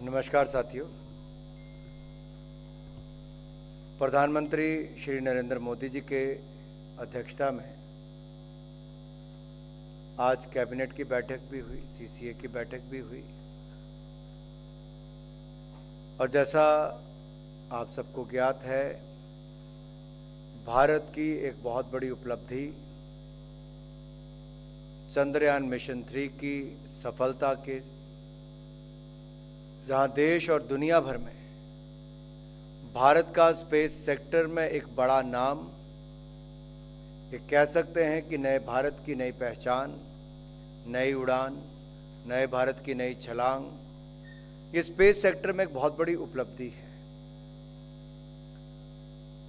नमस्कार साथियों। प्रधानमंत्री श्री नरेंद्र मोदी जी के अध्यक्षता में आज कैबिनेट की बैठक भी हुई, सीसीए की बैठक भी हुई। और जैसा आप सबको ज्ञात है, भारत की एक बहुत बड़ी उपलब्धि चंद्रयान मिशन थ्री की सफलता के जहाँ देश और दुनिया भर में, भारत का स्पेस सेक्टर में एक बड़ा नाम, ये कह सकते हैं कि नए भारत की नई पहचान, नई उड़ान, नए भारत की नई छलांग, ये स्पेस सेक्टर में एक बहुत बड़ी उपलब्धि है।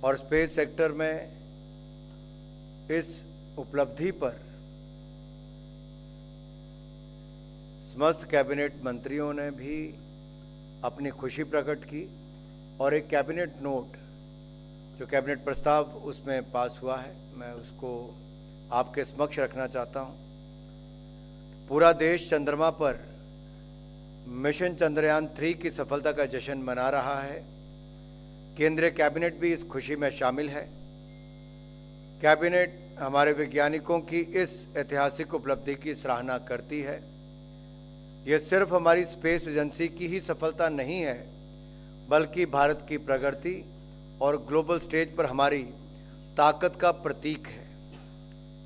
और स्पेस सेक्टर में इस उपलब्धि पर समस्त कैबिनेट मंत्रियों ने भी अपनी खुशी प्रकट की और एक कैबिनेट नोट, जो कैबिनेट प्रस्ताव उसमें पास हुआ है, मैं उसको आपके समक्ष रखना चाहता हूँ। पूरा देश चंद्रमा पर मिशन चंद्रयान थ्री की सफलता का जश्न मना रहा है। केंद्रीय कैबिनेट भी इस खुशी में शामिल है। कैबिनेट हमारे वैज्ञानिकों की इस ऐतिहासिक उपलब्धि की सराहना करती है। यह सिर्फ़ हमारी स्पेस एजेंसी की ही सफलता नहीं है, बल्कि भारत की प्रगति और ग्लोबल स्टेज पर हमारी ताकत का प्रतीक है।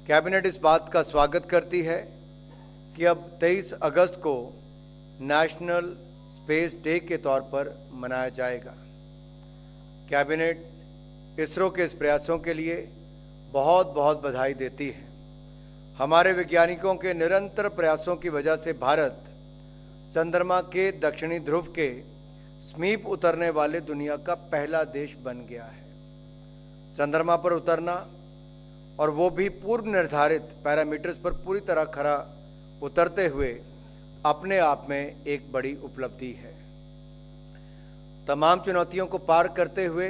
कैबिनेट इस बात का स्वागत करती है कि अब 23 अगस्त को नेशनल स्पेस डे के तौर पर मनाया जाएगा। कैबिनेट इसरो के इस प्रयासों के लिए बहुत बहुत बधाई देती है। हमारे वैज्ञानिकों के निरंतर प्रयासों की वजह से भारत चंद्रमा के दक्षिणी ध्रुव के समीप उतरने वाले दुनिया का पहला देश बन गया है। चंद्रमा पर उतरना और वो भी पूर्व निर्धारित पैरामीटर्स पर पूरी तरह खरा उतरते हुए अपने आप में एक बड़ी उपलब्धि है। तमाम चुनौतियों को पार करते हुए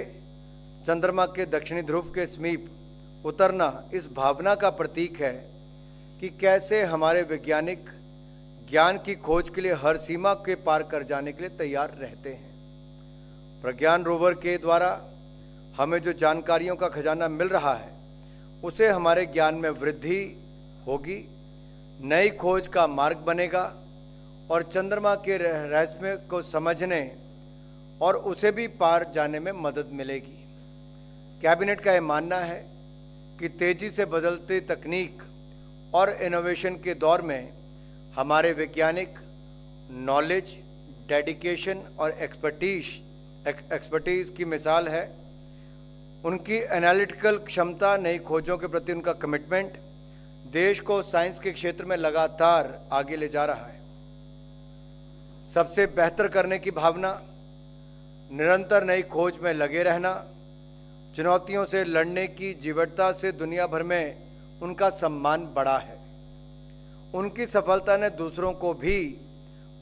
चंद्रमा के दक्षिणी ध्रुव के समीप उतरना इस भावना का प्रतीक है कि कैसे हमारे वैज्ञानिक ज्ञान की खोज के लिए हर सीमा के पार कर जाने के लिए तैयार रहते हैं। प्रज्ञान रोवर के द्वारा हमें जो जानकारियों का खजाना मिल रहा है, उसे हमारे ज्ञान में वृद्धि होगी, नई खोज का मार्ग बनेगा और चंद्रमा के रहस्य को समझने और उसे भी पार जाने में मदद मिलेगी। कैबिनेट का यह मानना है कि तेज़ी से बदलते तकनीक और इनोवेशन के दौर में हमारे वैज्ञानिक नॉलेज डेडिकेशन और एक्सपर्टीज एक्सपर्टीज की मिसाल है। उनकी एनालिटिकल क्षमता नई खोजों के प्रति उनका कमिटमेंट देश को साइंस के क्षेत्र में लगातार आगे ले जा रहा है। सबसे बेहतर करने की भावना, निरंतर नई खोज में लगे रहना, चुनौतियों से लड़ने की जीवटता से दुनिया भर में उनका सम्मान बढ़ा है। उनकी सफलता ने दूसरों को भी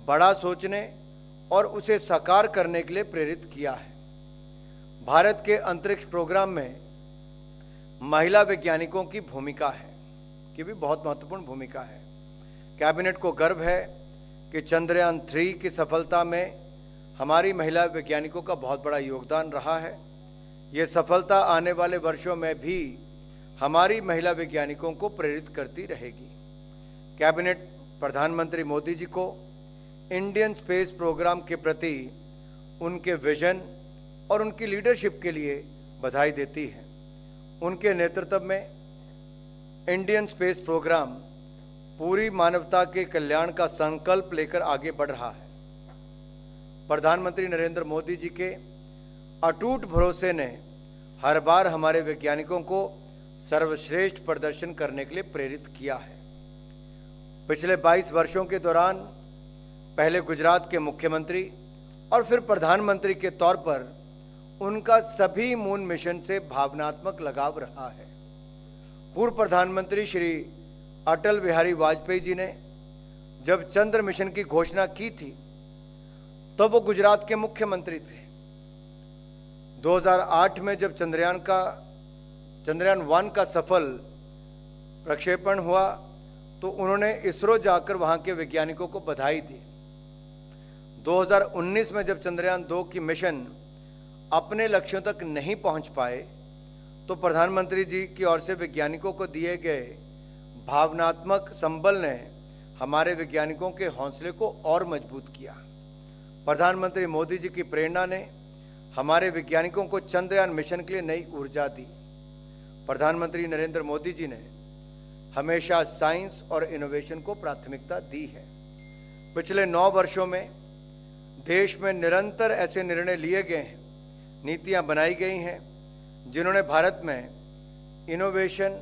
बड़ा सोचने और उसे साकार करने के लिए प्रेरित किया है। भारत के अंतरिक्ष प्रोग्राम में महिला वैज्ञानिकों की भूमिका है, कि भी बहुत महत्वपूर्ण भूमिका है। कैबिनेट को गर्व है कि चंद्रयान थ्री की सफलता में हमारी महिला वैज्ञानिकों का बहुत बड़ा योगदान रहा है। ये सफलता आने वाले वर्षों में भी हमारी महिला वैज्ञानिकों को प्रेरित करती रहेगी। कैबिनेट प्रधानमंत्री मोदी जी को इंडियन स्पेस प्रोग्राम के प्रति उनके विजन और उनकी लीडरशिप के लिए बधाई देती है। उनके नेतृत्व में इंडियन स्पेस प्रोग्राम पूरी मानवता के कल्याण का संकल्प लेकर आगे बढ़ रहा है। प्रधानमंत्री नरेंद्र मोदी जी के अटूट भरोसे ने हर बार हमारे वैज्ञानिकों को सर्वश्रेष्ठ प्रदर्शन करने के लिए प्रेरित किया है। पिछले 22 वर्षों के दौरान पहले गुजरात के मुख्यमंत्री और फिर प्रधानमंत्री के तौर पर उनका सभी मून मिशन से भावनात्मक लगाव रहा है। पूर्व प्रधानमंत्री श्री अटल बिहारी वाजपेयी जी ने जब चंद्र मिशन की घोषणा की थी तो वो गुजरात के मुख्यमंत्री थे। 2008 में जब चंद्रयान का, चंद्रयान वन का सफल प्रक्षेपण हुआ तो उन्होंने इसरो जाकर वहाँ के वैज्ञानिकों को बधाई दी। 2019 में जब चंद्रयान दो की मिशन अपने लक्ष्यों तक नहीं पहुँच पाए तो प्रधानमंत्री जी की ओर से वैज्ञानिकों को दिए गए भावनात्मक संबल ने हमारे वैज्ञानिकों के हौसले को और मज़बूत किया। प्रधानमंत्री मोदी जी की प्रेरणा ने हमारे वैज्ञानिकों को चंद्रयान मिशन के लिए नई ऊर्जा दी। प्रधानमंत्री नरेंद्र मोदी जी ने हमेशा साइंस और इनोवेशन को प्राथमिकता दी है। पिछले नौ वर्षों में देश में निरंतर ऐसे निर्णय लिए गए हैं, नीतियाँ बनाई गई हैं, जिन्होंने भारत में इनोवेशन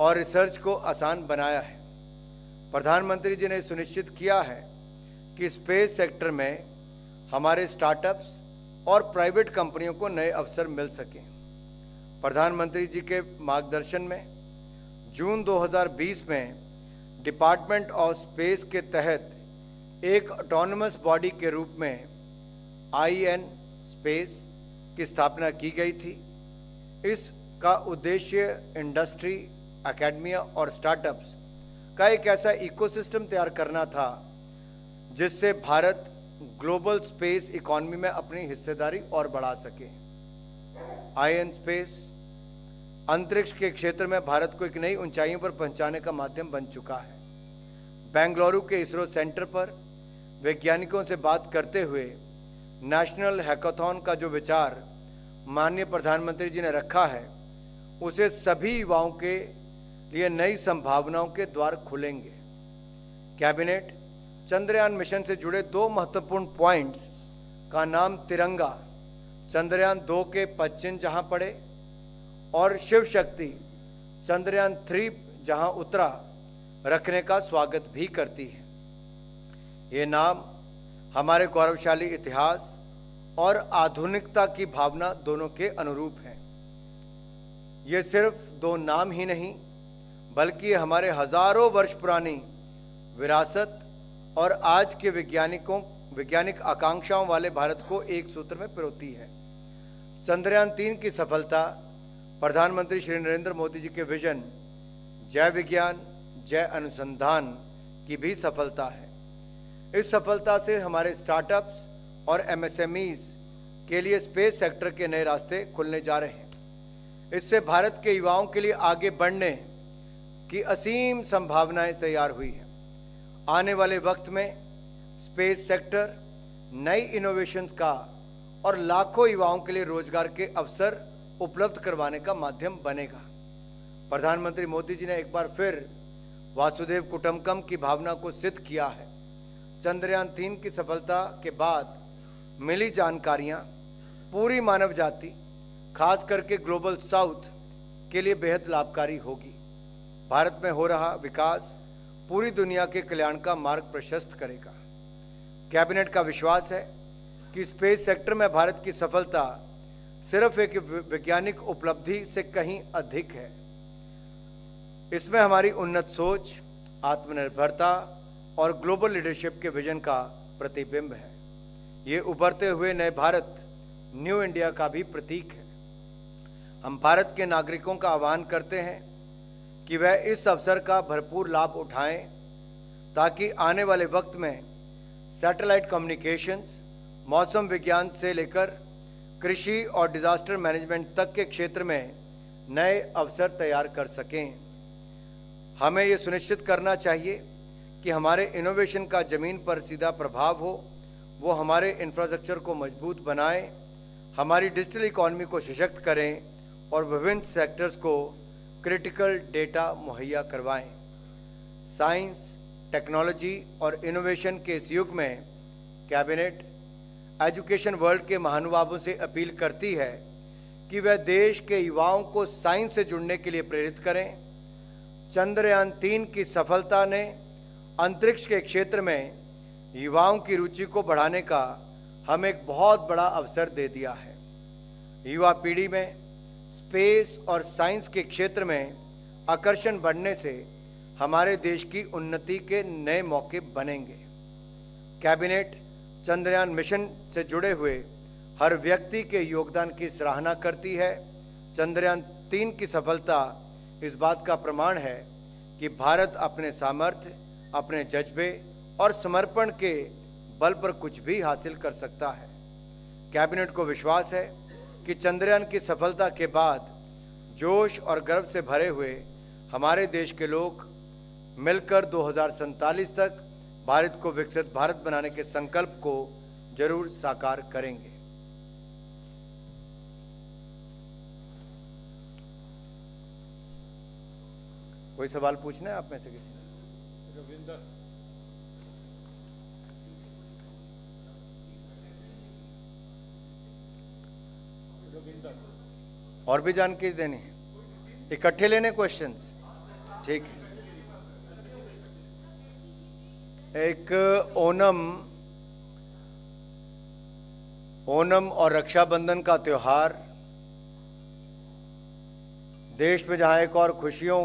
और रिसर्च को आसान बनाया है। प्रधानमंत्री जी ने सुनिश्चित किया है कि स्पेस सेक्टर में हमारे स्टार्टअप्स और प्राइवेट कंपनियों को नए अवसर मिल सकें। प्रधानमंत्री जी के मार्गदर्शन में जून 2020 में डिपार्टमेंट ऑफ़ स्पेस के तहत एक ऑटोनमस बॉडी के रूप में आई एन स्पेस की स्थापना की गई थी। इसका उद्देश्य इंडस्ट्री अकेडमिया और स्टार्टअप्स का एक ऐसा इकोसिस्टम तैयार करना था, जिससे भारत ग्लोबल स्पेस इकोनॉमी में अपनी हिस्सेदारी और बढ़ा सके। आईएन स्पेस अंतरिक्ष के क्षेत्र में भारत को एक नई ऊंचाइयों पर पहुँचाने का माध्यम बन चुका है। बेंगलुरु के इसरो सेंटर पर वैज्ञानिकों से बात करते हुए नेशनल हैकाथॉन का जो विचार माननीय प्रधानमंत्री जी ने रखा है, उसे सभी युवाओं के लिए नई संभावनाओं के द्वार खुलेंगे। कैबिनेट चंद्रयान मिशन से जुड़े दो महत्वपूर्ण पॉइंट्स का नाम तिरंगा, चंद्रयान दो के पश्चिम जहाँ पड़े और शिव शक्ति चंद्रयान थ्री जहाँ उतरा, रखने का स्वागत भी करती है। ये नाम हमारे गौरवशाली इतिहास और आधुनिकता की भावना दोनों के अनुरूप है। ये सिर्फ़ दो नाम ही नहीं, बल्कि हमारे हज़ारों वर्ष पुरानी विरासत और आज के वैज्ञानिकों, वैज्ञानिक आकांक्षाओं वाले भारत को एक सूत्र में पिरोती है। चंद्रयान तीन की सफलता प्रधानमंत्री श्री नरेंद्र मोदी जी के विजन, जय विज्ञान, जय अनुसंधान की भी सफलता है। इस सफलता से हमारे स्टार्टअप्स और एमएसएमईज के लिए स्पेस सेक्टर के नए रास्ते खुलने जा रहे हैं। इससे भारत के युवाओं के लिए आगे बढ़ने की असीम संभावनाएँ तैयार हुई हैं। आने वाले वक्त में स्पेस सेक्टर, नई इनोवेशंस का और लाखों युवाओं के लिए रोज़गार के अवसर उपलब्ध करवाने का माध्यम बनेगा। प्रधानमंत्री मोदी जी ने एक बार फिर वासुदेव कुटुंबकम की भावना को सिद्ध किया है। चंद्रयान तीन की सफलता के बाद मिली जानकारियाँ पूरी मानव जाति, खास करके ग्लोबल साउथ, के लिए बेहद लाभकारी होगी। भारत में हो रहा विकास पूरी दुनिया के कल्याण का मार्ग प्रशस्त करेगा। कैबिनेट का विश्वास है कि स्पेस सेक्टर में भारत की सफलता सिर्फ़ एक वैज्ञानिक उपलब्धि से कहीं अधिक है। इसमें हमारी उन्नत सोच, आत्मनिर्भरता और ग्लोबल लीडरशिप के विजन का प्रतिबिंब है। ये उभरते हुए नए भारत, न्यू इंडिया का भी प्रतीक है। हम भारत के नागरिकों का आह्वान करते हैं कि वह इस अवसर का भरपूर लाभ उठाएँ, ताकि आने वाले वक्त में सैटेलाइट कम्युनिकेशंस, मौसम विज्ञान से लेकर कृषि और डिजास्टर मैनेजमेंट तक के क्षेत्र में नए अवसर तैयार कर सकें। हमें ये सुनिश्चित करना चाहिए कि हमारे इनोवेशन का ज़मीन पर सीधा प्रभाव हो, वो हमारे इंफ्रास्ट्रक्चर को मज़बूत बनाएँ, हमारी डिजिटल इकॉनमी को सशक्त करें और विभिन्न सेक्टर्स को क्रिटिकल डेटा मुहैया करवाएँ। साइंस टेक्नोलॉजी और इनोवेशन के इस युग में कैबिनेट एजुकेशन वर्ल्ड के महानुभावों से अपील करती है कि वह देश के युवाओं को साइंस से जुड़ने के लिए प्रेरित करें, चंद्रयान तीन की सफलता ने अंतरिक्ष के क्षेत्र में युवाओं की रुचि को बढ़ाने का हमें एक बहुत बड़ा अवसर दे दिया है। युवा पीढ़ी में स्पेस और साइंस के क्षेत्र में आकर्षण बढ़ने से हमारे देश की उन्नति के नए मौके बनेंगे। कैबिनेट चंद्रयान मिशन से जुड़े हुए हर व्यक्ति के योगदान की सराहना करती है। चंद्रयान तीन की सफलता इस बात का प्रमाण है कि भारत अपने सामर्थ्य, अपने जज्बे और समर्पण के बल पर कुछ भी हासिल कर सकता है। कैबिनेट को विश्वास है कि चंद्रयान की सफलता के बाद जोश और गर्व से भरे हुए हमारे देश के लोग मिलकर दो तक भारत को विकसित भारत बनाने के संकल्प को ज़रूर साकार करेंगे। कोई सवाल पूछना है आप में से किसी ने? रविंदर। और भी जानकारी देनी है। इकट्ठे लेने क्वेश्चंस ठीक है। एक ओनम ओनम और रक्षाबंधन का त्यौहार, देश में जहाँ एक और खुशियों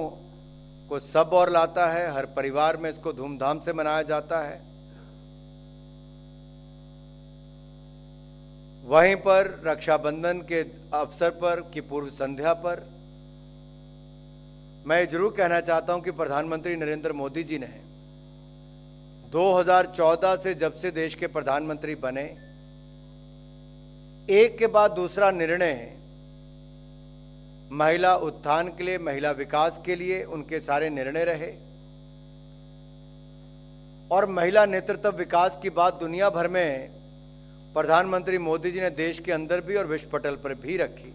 को सब और लाता है, हर परिवार में इसको धूमधाम से मनाया जाता है। वहीं पर रक्षाबंधन के अवसर पर की पूर्व संध्या पर, मैं ज़रूर कहना चाहता हूँ कि प्रधानमंत्री नरेंद्र मोदी जी ने 2014 से जब से देश के प्रधानमंत्री बने, एक के बाद दूसरा निर्णय महिला उत्थान के लिए, महिला विकास के लिए उनके सारे निर्णय रहे। और महिला नेतृत्व विकास की बात दुनिया भर में प्रधानमंत्री मोदी जी ने देश के अंदर भी और विश्व पटल पर भी रखी।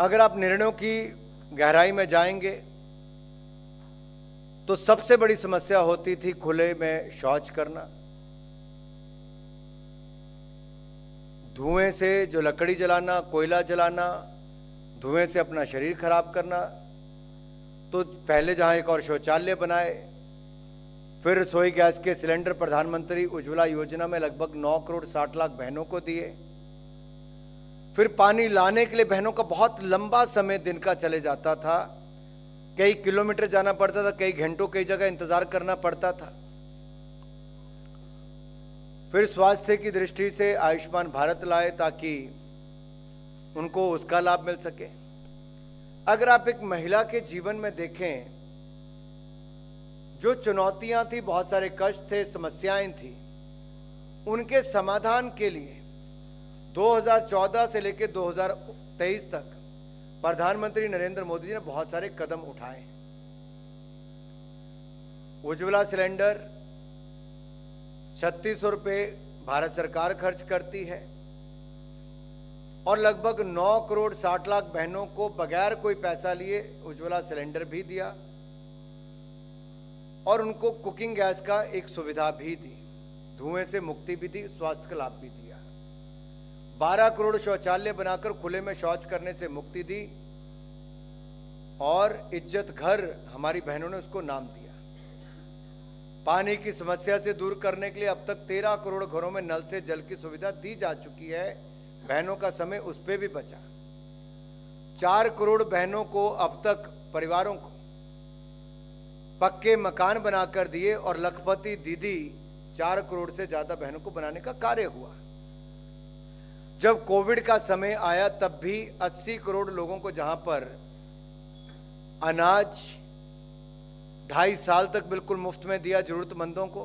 अगर आप निर्णयों की गहराई में जाएँगे तो सबसे बड़ी समस्या होती थी खुले में शौच करना। धुएँ से जो लकड़ी जलाना, कोयला जलाना, धुएँ से अपना शरीर खराब करना तो पहले जहाँ एक और शौचालय बनाए, फिर रसोई गैस के सिलेंडर प्रधानमंत्री उज्ज्वला योजना में लगभग 9 करोड़ 60 लाख बहनों को दिए। फिर पानी लाने के लिए बहनों का बहुत लंबा समय दिन का चले जाता था। कई किलोमीटर जाना पड़ता था, कई घंटों, कई जगह इंतज़ार करना पड़ता था। फिर स्वास्थ्य की दृष्टि से आयुष्मान भारत लाए ताकि उनको उसका लाभ मिल सके। अगर आप एक महिला के जीवन में देखें, जो चुनौतियाँ थी, बहुत सारे कष्ट थे, समस्याएँ थी, उनके समाधान के लिए 2014 से लेकर 2023 तक प्रधानमंत्री नरेंद्र मोदी जी ने बहुत सारे कदम उठाए। उज्ज्वला सिलेंडर, छत्तीस सौ रुपये भारत सरकार खर्च करती है और लगभग 9 करोड़ 60 लाख बहनों को बगैर कोई पैसा लिए उज्ज्वला सिलेंडर भी दिया और उनको कुकिंग गैस का एक सुविधा भी दी, धुएँ से मुक्ति भी दी, स्वास्थ्य का लाभ भी दिया 12 करोड़ शौचालय बनाकर खुले में शौच करने से मुक्ति दी और इज़्ज़त घर हमारी बहनों ने उसको नाम दिया। पानी की समस्या से दूर करने के लिए अब तक 13 करोड़ घरों में नल से जल की सुविधा दी जा चुकी है। बहनों का समय उस पर भी बचा। चार करोड़ बहनों को अब तक परिवारों को पक्के मकान बनाकर दिए और लखपति दीदी चार करोड़ से ज़्यादा बहनों को बनाने का कार्य हुआ। जब कोविड का समय आया, तब भी 80 करोड़ लोगों को जहाँ पर अनाज ढाई साल तक बिल्कुल मुफ़्त में दिया जरूरतमंदों को,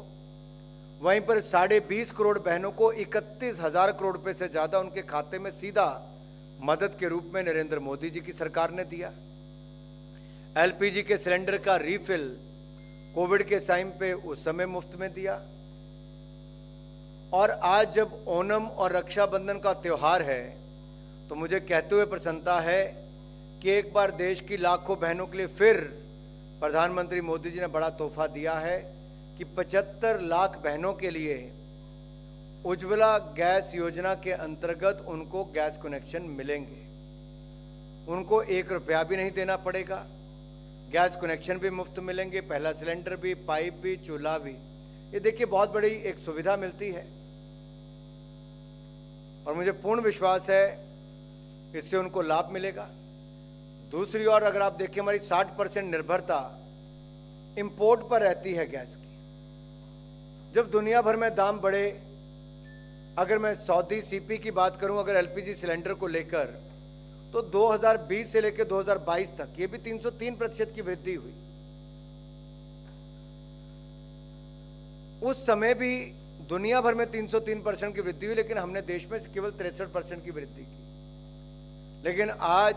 वहीं पर साढ़े बीस करोड़ बहनों को इकतीस हज़ार करोड़ रुपए से ज़्यादा उनके खाते में सीधा मदद के रूप में नरेंद्र मोदी जी की सरकार ने दिया। एलपीजी के सिलेंडर का रीफिल कोविड के टाइम पे उस समय मुफ़्त में दिया। और आज जब ओनम और रक्षाबंधन का त्यौहार है तो मुझे कहते हुए प्रसन्नता है कि एक बार देश की लाखों बहनों के लिए फिर प्रधानमंत्री मोदी जी ने बड़ा तोहफा दिया है कि 75 लाख बहनों के लिए उज्ज्वला गैस योजना के अंतर्गत उनको गैस कनेक्शन मिलेंगे। उनको एक रुपया भी नहीं देना पड़ेगा। गैस कनेक्शन भी मुफ़्त मिलेंगे, पहला सिलेंडर भी, पाइप भी, चूल्हा भी। ये देखिए, बहुत बड़ी एक सुविधा मिलती है। और मुझे पूर्ण विश्वास है इससे उनको लाभ मिलेगा। दूसरी ओर अगर आप देखिए हमारी 60 परसेंट निर्भरता इंपोर्ट पर रहती है गैस की। जब दुनिया भर में दाम बढ़े, अगर मैं सऊदी सीपी की बात करूँ, अगर एलपीजी सिलेंडर को लेकर तो 2020 से लेकर 2022 तक ये भी 303 प्रतिशत की वृद्धि हुई। उस समय भी दुनिया भर में 303 परसेंट की वृद्धि हुई, लेकिन हमने देश में केवल तिरसठ परसेंट की वृद्धि की। लेकिन आज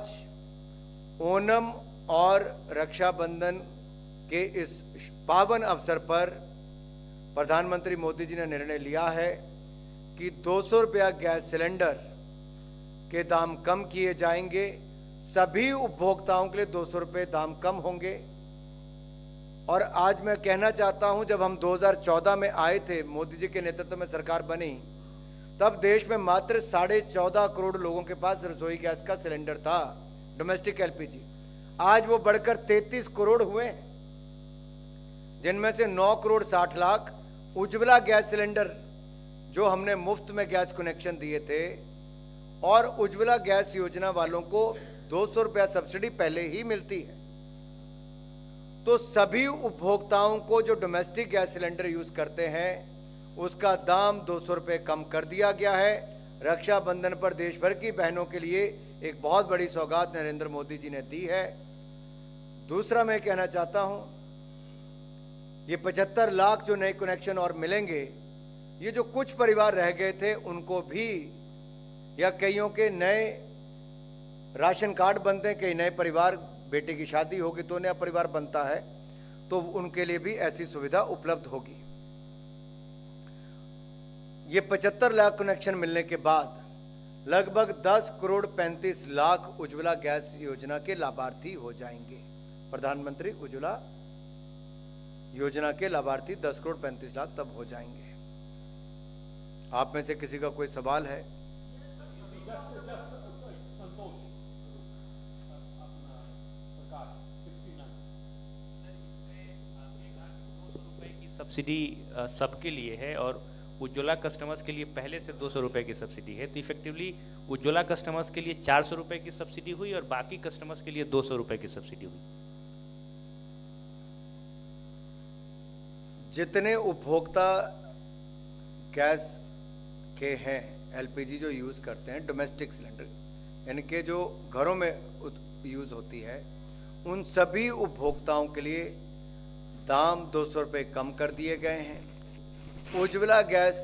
ओनम और रक्षाबंधन के इस पावन अवसर पर प्रधानमंत्री मोदी जी ने निर्णय लिया है कि दो सौ रुपया गैस सिलेंडर के दाम कम किए जाएँगे। सभी उपभोक्ताओं के लिए दो सौ रुपये दाम कम होंगे। और आज मैं कहना चाहता हूँ, जब हम 2014 में आए थे, मोदी जी के नेतृत्व में सरकार बनी, तब देश में मात्र साढ़े चौदह करोड़ लोगों के पास रसोई गैस का सिलेंडर था, डोमेस्टिक एलपीजी। आज वो बढ़कर 33 करोड़ हुए जिनमें से 9 करोड़ 60 लाख उज्ज्वला गैस सिलेंडर, जो हमने मुफ़्त में गैस कनेक्शन दिए थे, और उज्ज्वला गैस योजना वालों को दो सौ रुपया सब्सिडी पहले ही मिलती है। तो सभी उपभोक्ताओं को जो डोमेस्टिक गैस सिलेंडर यूज़ करते हैं, उसका दाम दो सौ रुपये कम कर दिया गया है। रक्षाबंधन पर देश भर की बहनों के लिए एक बहुत बड़ी सौगात नरेंद्र मोदी जी ने दी है। दूसरा मैं कहना चाहता हूँ, ये पचहत्तर लाख जो नए कनेक्शन और मिलेंगे, ये जो कुछ परिवार रह गए थे, उनको भी या कईयों के नए राशन कार्ड बनते हैं, कई नए परिवार बेटे की शादी होगी तो नया परिवार बनता है तो उनके लिए भी ऐसी सुविधा उपलब्ध होगी। ये पचहत्तर लाख कनेक्शन मिलने के बाद लगभग 10 करोड़ 35 लाख उज्ज्वला गैस योजना के लाभार्थी हो जाएँगे। प्रधानमंत्री उज्ज्वला योजना के लाभार्थी 10 करोड़ 35 लाख तब हो जाएँगे। आप में से किसी का कोई सवाल है? सब्सिडी सबके लिए है और उज्ज्वला कस्टमर्स के लिए पहले से दो सौ की सब्सिडी है। तो इफेक्टिवली उज्ज्वला कस्टमर्स के लिए चार सौ की सब्सिडी हुई और बाकी कस्टमर्स के लिए दो सौ की सब्सिडी हुई। जितने उपभोक्ता गैस के हैं, एलपीजी जो यूज़ करते हैं, डोमेस्टिक सिलेंडर, इनके जो घरों में यूज़ होती है, उन सभी उपभोक्ताओं के लिए दाम दो सौ रुपये कम कर दिए गए हैं। उज्ज्वला गैस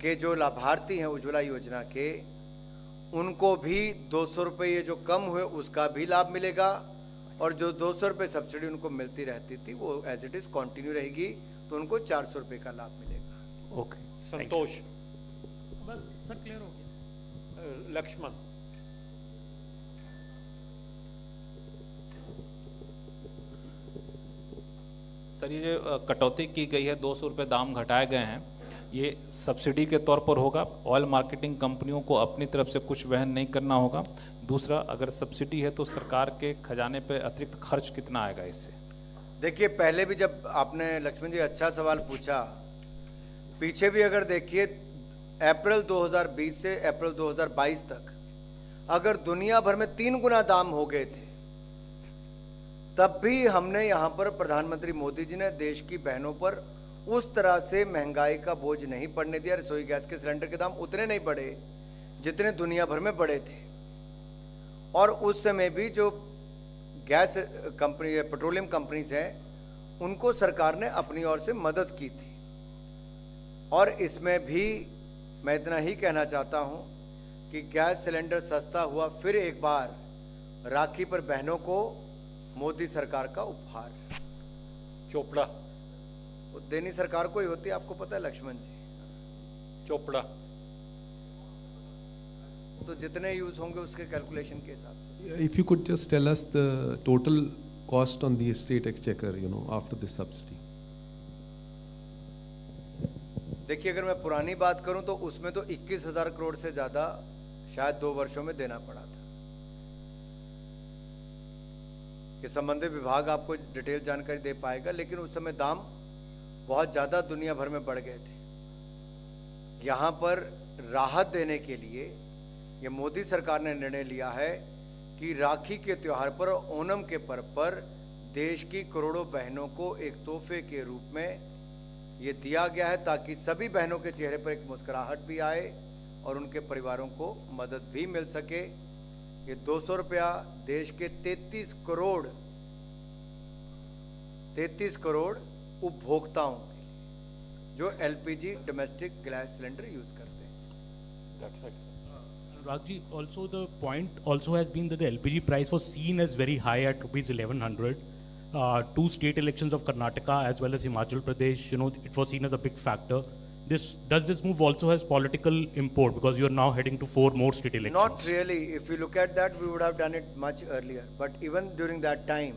के जो लाभार्थी हैं उज्ज्वला योजना के उनको भी दो सौ रुपये जो कम हुए उसका भी लाभ मिलेगा और जो दो सौ रुपये सब्सिडी उनको मिलती रहती थी वो एज इट इज़ कंटिन्यू रहेगी तो उनको चार सौ रुपये का लाभ मिलेगा। ओके संतोष। बस सर क्लियर हो गया। लक्ष्मण। सर, ये जो कटौती की गई है, दो सौ रुपये दाम घटाए गए हैं, ये सब्सिडी के तौर पर होगा, ऑयल मार्केटिंग कंपनियों को अपनी तरफ़ से कुछ वहन नहीं करना होगा। दूसरा, अगर सब्सिडी है तो सरकार के खजाने पर अतिरिक्त खर्च कितना आएगा इससे? देखिए, पहले भी जब आपने लक्ष्मण जी अच्छा सवाल पूछा, पीछे भी अगर देखिए, अप्रैल 2020 से अप्रैल 2022 तक, अगर दुनिया भर में तीन गुना दाम हो गए थे तब भी हमने यहाँ पर प्रधानमंत्री मोदी जी ने देश की बहनों पर उस तरह से महँगाई का बोझ नहीं पड़ने दिया, रसोई गैस के सिलेंडर के दाम उतने नहीं बढ़े जितने दुनिया भर में बढ़े थे। और उस समय भी जो गैस कंपनी, पेट्रोलियम कंपनीज़ हैं, उनको सरकार ने अपनी ओर से मदद की थी। और इसमें भी मैं इतना ही कहना चाहता हूँ कि गैस सिलेंडर सस्ता हुआ, फिर एक बार राखी पर बहनों को मोदी सरकार का उपहार। चोपड़ा। वो देनी सरकार को ही होती है आपको पता है लक्ष्मण जी। चोपड़ा। तो जितने यूज़ होंगे उसके कैलकुलेशन के हिसाब से। If you could just tell us the total cost on the state exchequer, you know, after this subsidy. देखिए अगर मैं पुरानी बात करूँ तो उसमें तो इक्कीस हज़ार करोड़ से ज़्यादा शायद दो वर्षों में देना पड़ा था। ये संबंधित विभाग आपको डिटेल जानकारी दे पाएगा, लेकिन उस समय दाम बहुत ज़्यादा दुनिया भर में बढ़ गए थे। यहाँ पर राहत देने के लिए ये मोदी सरकार ने निर्णय लिया है कि राखी के त्यौहार पर ओनम के पर्व पर देश की करोड़ों बहनों को एक तोहफे के रूप में ये दिया गया है, ताकि सभी बहनों के चेहरे पर एक मुस्कुराहट भी आए और उनके परिवारों को मदद भी मिल सके। ये दो सौ रुपया देश के 33 करोड़ 33 करोड़ उपभोक्ताओं के जो LPG domestic gas cylinder use करते हैं. Ragji, also the point also has been that the LPG price was seen as very high at rupees 1100. Uh, two state elections of Karnataka as well as Himachal Pradesh, you know, it was seen as a big factor. This does this move also has political import because you are now heading to four more state elections. Not really. If we look at that, we would have done it much earlier. But even during that time,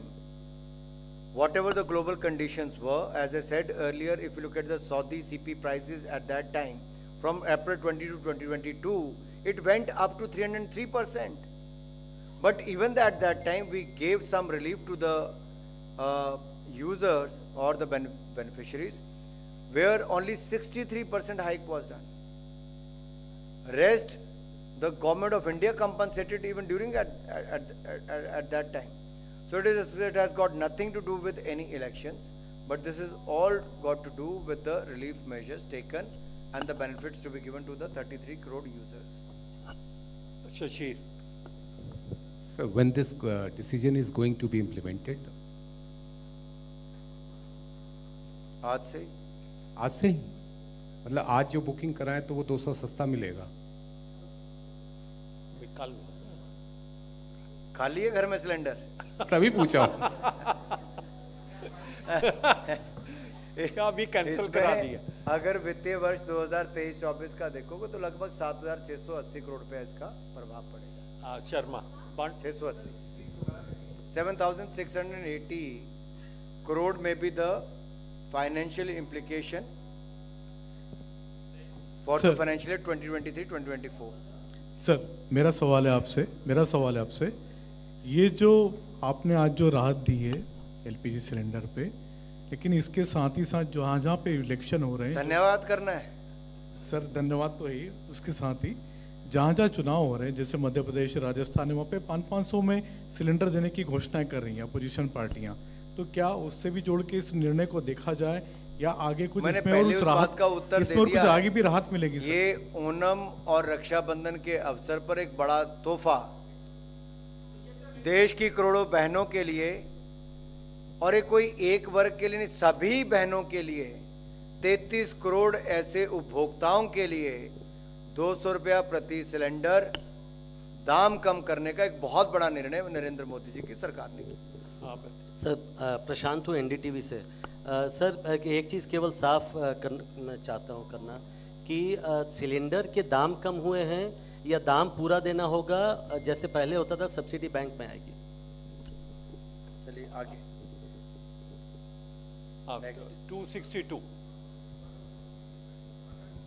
whatever the global conditions were, as I said earlier, if you look at the Saudi CP prices at that time, from April 20 to 2022, it went up to 303%. But even at that time, we gave some relief to the uh, users or the ben- beneficiaries, where only 63% hike was done. Rest, the government of India compensated even during at, at, at, at, at that time. So it is, it has got nothing to do with any elections, but this is all got to do with the relief measures taken and the benefits to be given to the 33 crore users. Shashir, So when this uh, decision is going to be implemented? आज से ही आज से ही। मतलब आज जो booking कराएँ तो वो 200 सस्ता मिलेगा। कल। खाली है घर में सिलेंडर? तभी पूछा अभी कैंसिल करा दिया। अगर वित्तीय वर्ष 2023-24 का देखोगे तो लगभग 7,680 करोड़ रुपए इसका प्रभाव पड़ेगा। हाँ, शर्मा बंड 680 7,680 crore may be the financial implication for the Sir. financial year 2023-2024. Sir मेरा सवाल है आपसे मेरा सवाल है आपसे ये जो आपने आज जो राहत दी है एलपीजी सिलेंडर पे लेकिन इसके साथ ही साथ जहाँ जहाँ पे इलेक्शन हो रहे हैं धन्यवाद करना है सर धन्यवाद तो है उसके साथ ही जहाँ जहाँ चुनाव हो रहे हैं जैसे मध्य प्रदेश राजस्थान है वहाँ पे पाँच पाँच सौ में सिलेंडर देने की घोषणाएँ कर रही हैं अपोजिशन पार्टियाँ तो क्या उससे भी जोड़ के इस निर्णय को देखा जाए या आगे कुछ मैंने पहले उस बात का उत्तर दे कुछ दिया। है। आगे भी राहत मिलेगी ये ओणम और रक्षाबंधन के अवसर पर एक बड़ा तोहफा देश की करोड़ों बहनों के लिए और ये कोई एक वर्ग के लिए नहीं सभी बहनों के लिए 33 करोड़ ऐसे उपभोक्ताओं के लिए दो सौ रुपया प्रति सिलेंडर दाम कम करने का एक बहुत बड़ा निर्णय नरेंद्र मोदी जी की सरकार ने किया। हाँ सर प्रशांत हूँ एनडीटीवी से। सर एक चीज़ केवल साफ़ करना चाहता हूँ करना कि सिलेंडर के दाम कम हुए हैं या दाम पूरा देना होगा जैसे पहले होता था सब्सिडी बैंक में आएगी। चलिए आगे। Next. Two sixty two.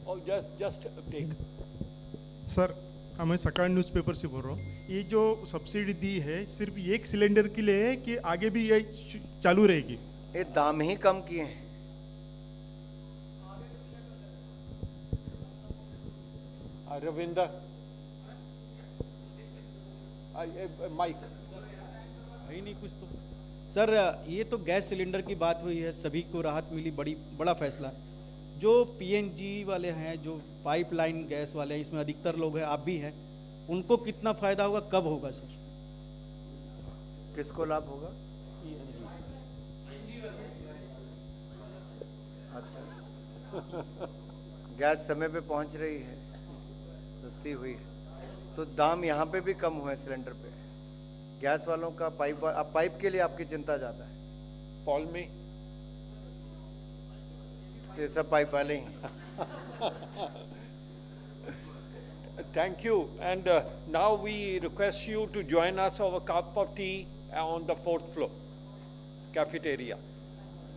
और जस्ट जस्ट टेक सर हाँ मैं सकाळ न्यूज़पेपर से बोल रहा हूँ। ये जो सब्सिडी दी है सिर्फ़ एक सिलेंडर के लिए है कि आगे भी ये चालू रहेगी? ये दाम ही कम किए हैं। रविंदर माइक। ही नहीं कुछ तो। सर ये तो गैस सिलेंडर की बात हुई है सभी को राहत मिली बड़ी बड़ा फैसला। जो पीएनजी वाले हैं जो पाइपलाइन गैस वाले हैं इसमें अधिकतर लोग हैं आप भी हैं। उनको कितना फ़ायदा होगा कब होगा सर? किसको लाभ होगा? अच्छा। गैस समय पे पहुँच रही है। सस्ती हुई है। तो दाम यहाँ पे भी कम हुए सिलेंडर पे। गैस वालों का पाइप अब पाइप के लिए आपकी चिंता ज़्यादा है। पॉल में। से सब पाइप वाले ही। Thank you. And uh, now we request you to join us over a cup of tea on the fourth floor, cafeteria.